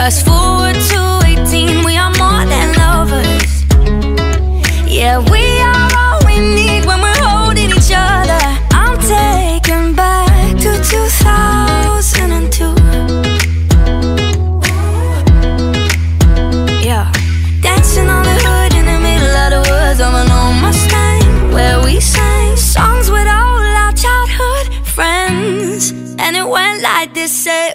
Fast forward to 18, we are more than lovers. Yeah, we are all we need when we're holding each other. I'm taken back to 2002. Yeah, dancing on the hood in the middle of the woods of an old Mustang, where we sang songs with all our childhood friends. And it went like this: say,